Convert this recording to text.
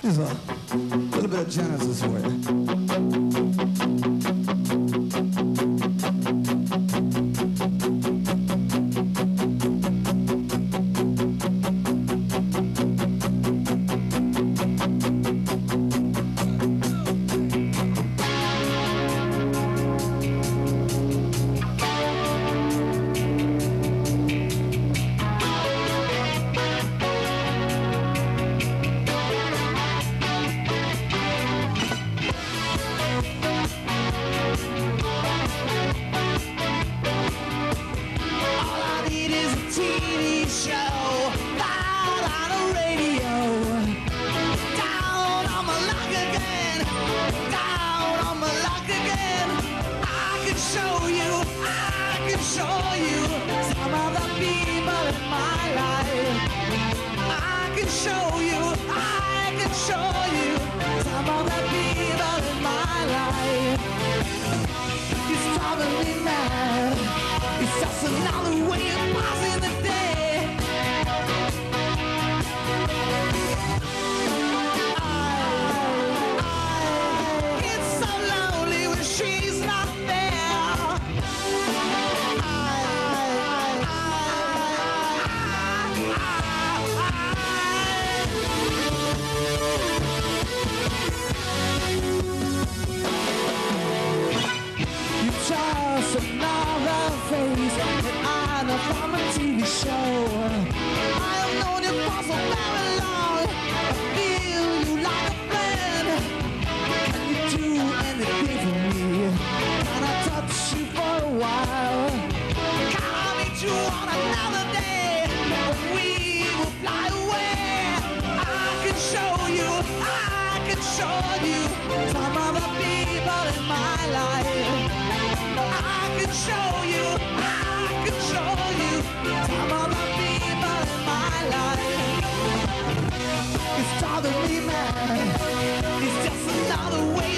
Here's a little bit of Genesis for you. You, I can show you some of the people in my life. I can show you, I can show you some of the people in my life. It's driving me mad. It's just another way of passing Sonora face that I know from a TV show I have known you for so very long I feel you like a friend Can you do anything for me? Can I touch you for a while? Can I meet you on another day? When we will fly away I can show you I can show you Some of the people in my life man. It's just another way